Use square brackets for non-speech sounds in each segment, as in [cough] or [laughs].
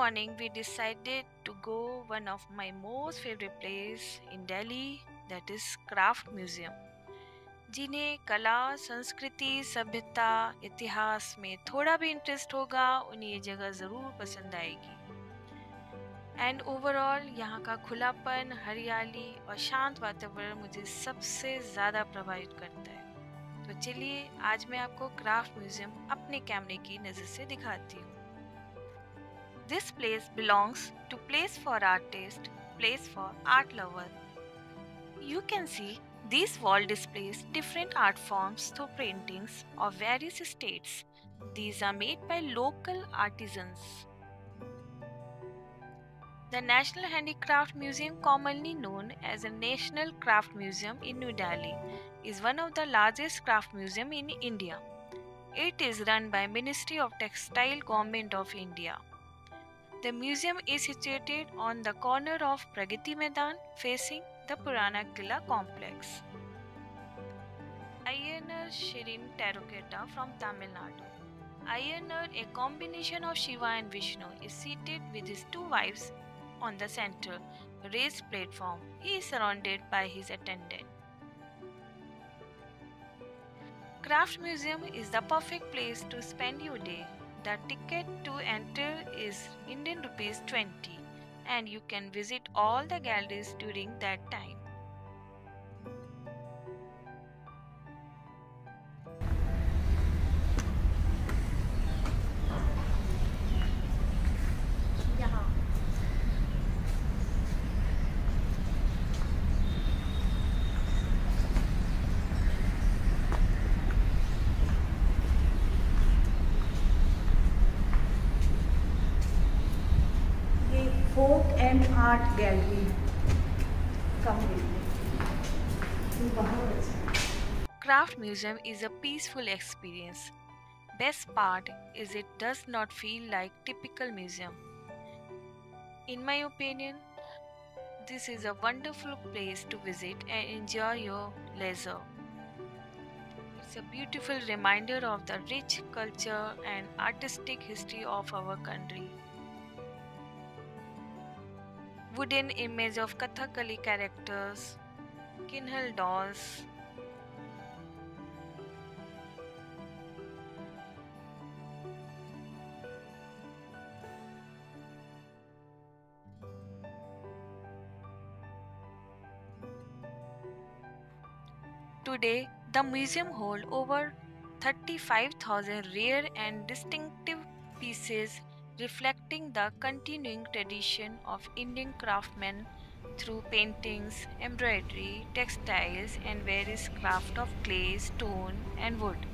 morning, we decided to go one of my most favorite place in Delhi, that is Craft Museum. जिन्हें कला, संस्कृति, सभ्यता, इतिहास में थोड़ा भी इंटरेस्ट होगा, उन्हें ये जगह ज़रूर पसंद आएगी। एंड ओवरऑल यहाँ का खुलापन, हरियाली और शांत वातावरण मुझे सबसे ज़्यादा प्रभावित करता है। तो चलिए, आज मैं आपको क्राफ्ट म्यूज़ियम अपने कैमरे की नज़र से दिखाती हूँ। This place belongs to Place for Artist, Place for Art Lover. You can see these wall displays different art forms through paintings of various states. These are made by local artisans. The National Handicraft Museum, commonly known as the National Craft Museum in New Delhi, is one of the largest craft museum in India. It is run by Ministry of Textile Government of India. The museum is situated on the corner of Pragati Maidan facing the Purana Killa complex. Ayanar Shirin Terracotta from Tamil Nadu. Ayanar, a combination of Shiva and Vishnu, is seated with his two wives on the central raised platform. He is surrounded by his attendant. Craft Museum is the perfect place to spend your day. The ticket to enter is Indian rupees 20 and you can visit all the galleries during that time. Craft Museum is a peaceful experience. Best part is it does not feel like typical museum. In my opinion, this is a wonderful place to visit and enjoy your leisure. It's a beautiful reminder of the rich culture and artistic history of our country wooden image of Kathakali characters, Kinhal dolls. Today, the museum holds over 35,000 rare and distinctive pieces reflecting the continuing tradition of Indian craftsmen through paintings, embroidery, textiles, and various craft of clay, stone, and wood.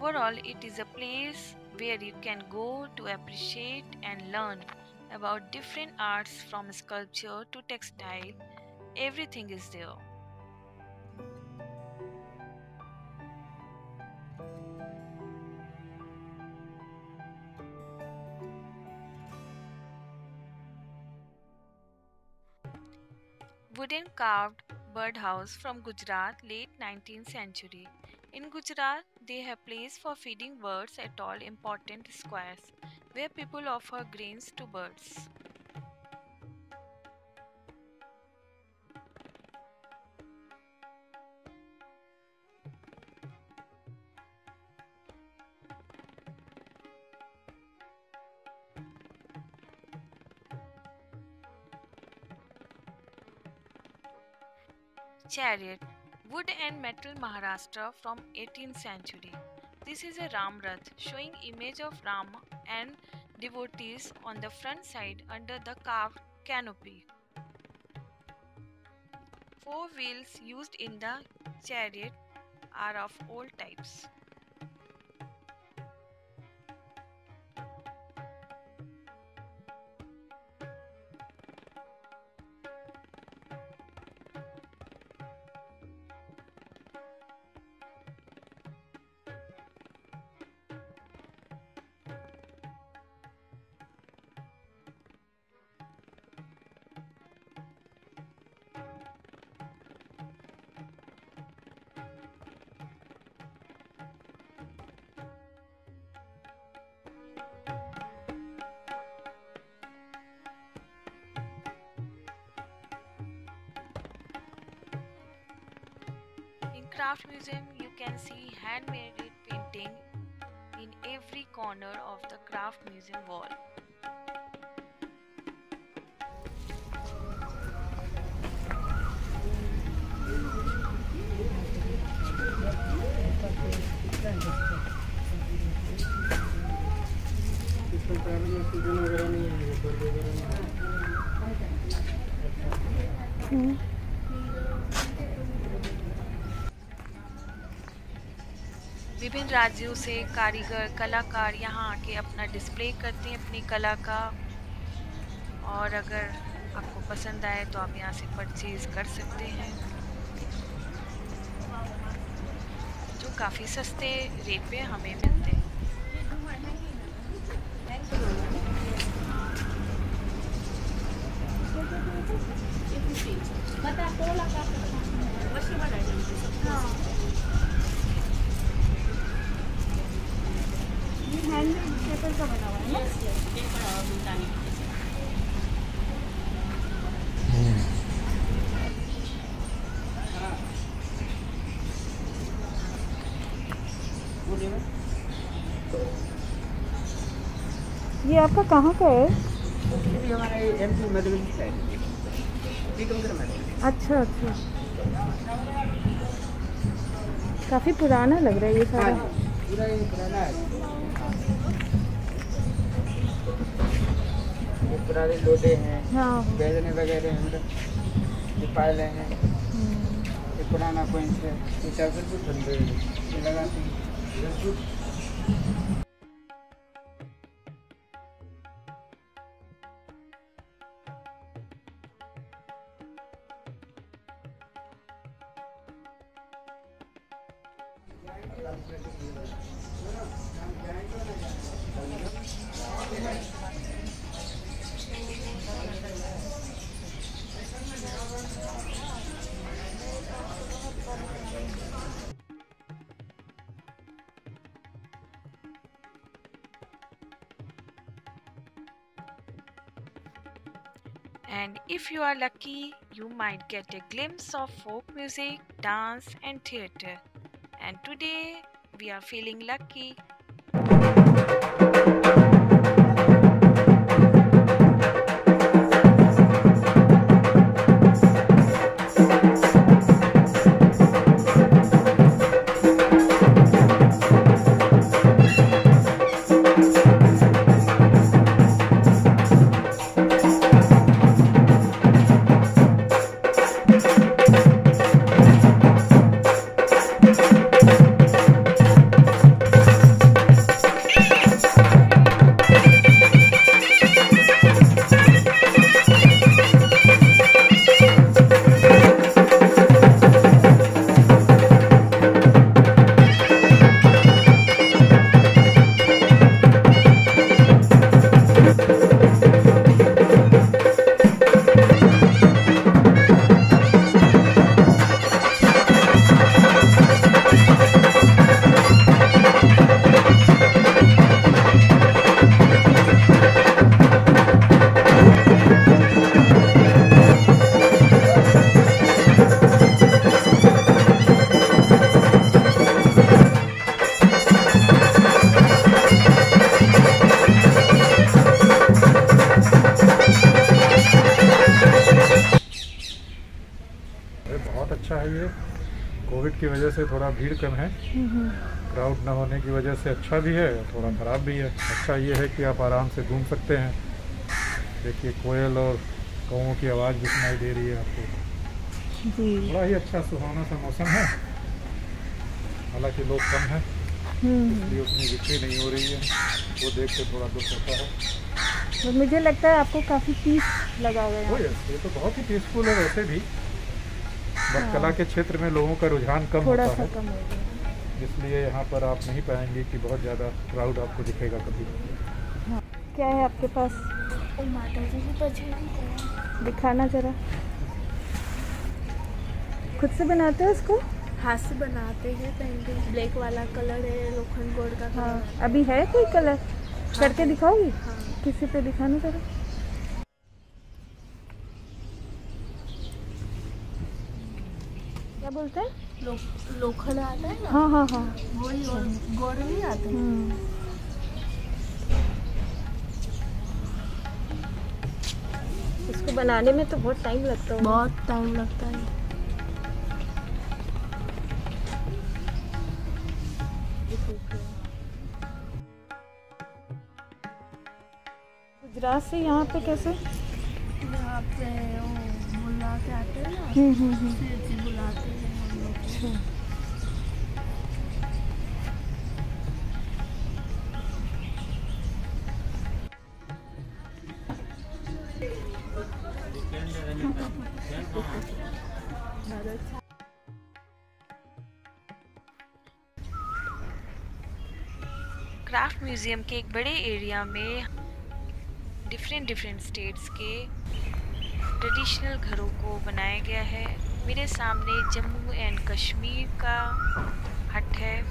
Overall, it is a place where you can go to appreciate and learn about different arts from sculpture to textile. Everything is there. Wooden carved birdhouse from Gujarat, late 19th century. In Gujarat, they have place for feeding birds at all important squares, where people offer grains to birds. Chariot Wood and metal Maharashtra from 18th century. This is a Ram Rath showing image of Ram and devotees on the front side under the carved canopy. Four wheels used in the chariot are of old types. Craft Museum, you can see handmade painting in every corner of the Craft Museum wall. Mm-hmm. राज्यों से कारीगर कलाकार यहाँ आके अपना display करते हैं अपनी कला का। और अगर आपको पसंद आए तो आप यहाँ से परचेज कर सकते हैं। जो काफ़ी सस्ते रेट पे हमें मिलते हैं। पेपर का बना हुआ है ये आपका कहाँ का है? अच्छा अच्छा। काफ़ी पुराना लग रहा है ये हाँ सारा ये पुराना है। पुराने लोटे हैं हाँ। बैजने वगैरह हैं मतलब हैं। हम्म। ये पुराना है। ये ये लगाते हैं बिल्कुल And if you are lucky, you might get a glimpse of folk music, dance, and theatre. And today we are feeling lucky. भीड़ कम है। क्राउड ना होने की वजह से अच्छा भी है थोड़ा ख़राब भी है। अच्छा ये है कि आप आराम से घूम सकते हैं। देखिए कोयल और कौओं की आवाज़ भी सुनाई दे रही है आपको। बड़ा ही अच्छा सुहाना सा मौसम है। हालाँकि लोग कम हैं हम्म। इसलिए उतनी बिक्री नहीं हो रही है। वो देख के थोड़ा दुख होता है। और मुझे लगता है आपको काफ़ी पीस लगा हुआ है ये तो बहुत ही पीसफुल है वैसे भी। बट हाँ। कला के क्षेत्र में लोगों का रुझान कम होता है। कम हो इसलिए यहाँ पर आप नहीं पाएँगे कि बहुत ज़्यादा क्राउड आपको दिखेगा कभी। हाँ। क्या है आपके पास? माता जी की दिखाना जरा। खुद से बनाते हो इसको? हाथ से बनाते हैं पेंटिंग ब्लैक वाला कलर है लोखंड बोर्ड का हाँ। अभी है कोई कलर? करके दिखाओगी? हाँ। किसी पे दिखाना जरा। क्या बोलते हैं? लो, लोखंड आता है हाँ हाँ हाँ। वही और आते हैं। हम्म। इसको बनाने में तो बहुत टाइम लगता है बहुत टाइम लगता है। गुजरात से यहाँ पे कैसे? यहाँ पे वो के आते हैं ना क्राफ्ट म्यूज़ियम के एक बड़े एरिया में डिफरेंट डिफरेंट स्टेट्स के ट्रेडिशनल घरों को बनाया गया है। मेरे सामने जम्मू एंड कश्मीर का हट है।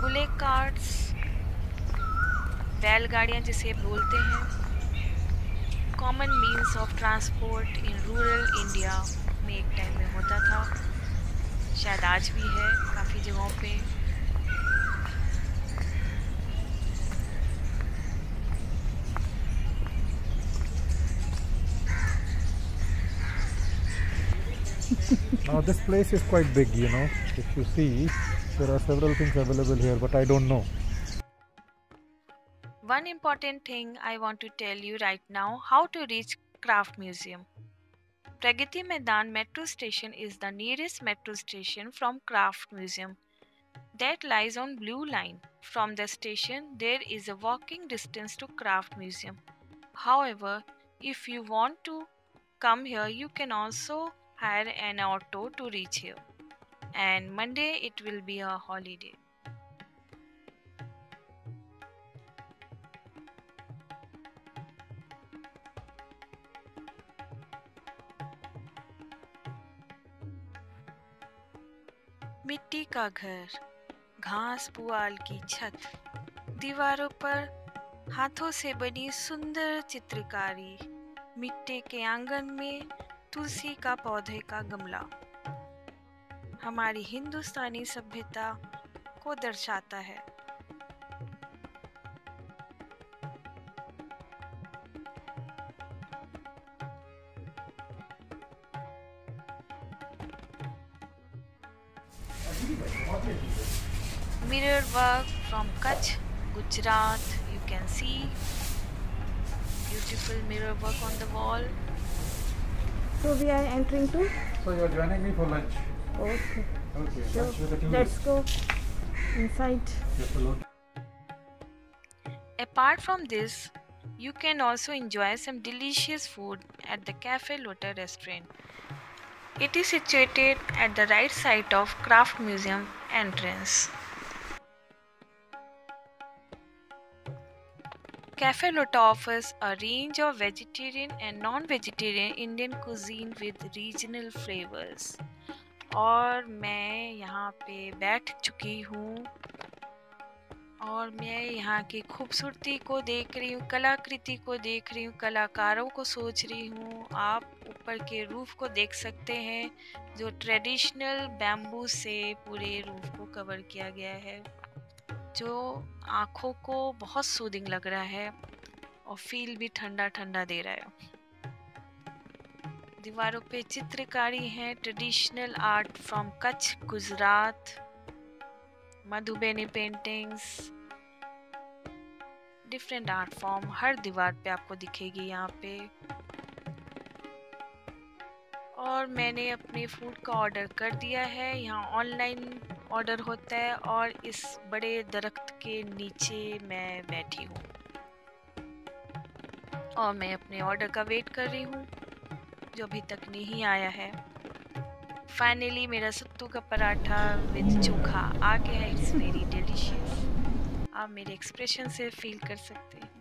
बुलेट कार्ट्स बैलगाड़ियाँ जिसे बोलते हैं common means of transport in rural India में एक टाइम में होता था। शायद आज भी है, काफ़ी जगहों पे। Now this place is quite big, you know. If you see, there are several things available here, but I don't know. One important thing I want to tell you right now how to reach Craft Museum. Pragati Maidan metro station is the nearest metro station from Craft Museum. That lies on blue line. From the station there is a walking distance to Craft Museum. However, if you want to come here you can also hire an auto to reach here. And Monday it will be a holiday. मिट्टी का घर घास पुआल की छत दीवारों पर हाथों से बनी सुंदर चित्रकारी मिट्टी के आँगन में तुलसी का पौधे का गमला। हमारी हिंदुस्तानी सभ्यता को दर्शाता है। Mirror work from Kutch Gujarat you can see beautiful mirror work on the wall So we are entering to. So you're joining me for lunch. Okay. Okay. So lunch with the two let's go inside. Just a load. Apart from this, you can also enjoy some delicious food at the Cafe Lotte restaurant. It is situated at the right side of Craft Museum entrance. Cafe Lotte offers a range of vegetarian and non-vegetarian Indian cuisine with regional flavors. और मैं यहाँ पे बैठ चुकी हूँ। और मैं यहाँ की खूबसूरती को देख रही हूँ, कलाकृति को देख रही हूँ, कलाकारों को सोच रही हूँ। आप ऊपर के रूफ को देख सकते हैं, जो ट्रेडिशनल बैम्बू से पूरे रूफ को कवर किया गया है। जो आँखों को बहुत सूदिंग लग रहा है और फील भी ठंडा ठंडा दे रहा है। दीवारों पे चित्रकारी है traditional art from Kutch, Gujarat, Madhubani paintings different art form हर दीवार पे आपको दिखेगी यहाँ पे। और मैंने अपने फ़ूड का ऑर्डर कर दिया है, यहाँ ऑनलाइन ऑर्डर होता है और इस बड़े दरख्त के नीचे मैं बैठी हूँ। और मैं अपने ऑर्डर का वेट कर रही हूँ, जो अभी तक नहीं आया है। फाइनली मेरा सत्तू का पराठा विद चोखा आ गया है। इट्स वेरी डिलीशियस आप मेरे एक्सप्रेशन से फील कर सकते हैं।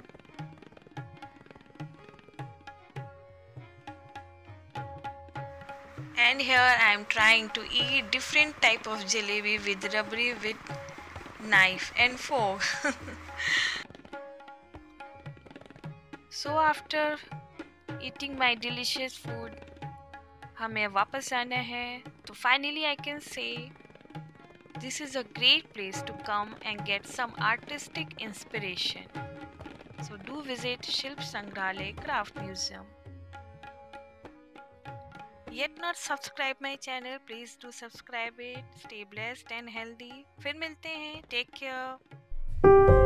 and here I am trying to eat different type of jalebi with rabri with knife and fork. [laughs] so after eating my delicious food, हमें वापस आना है तो finally I can say this is a great place to come and get some artistic inspiration So do visit Shilp Sangrahalay Craft Museum. Yet not subscribe my channel, please do subscribe it. Stay blessed and healthy. फिर मिलते हैं. Take care.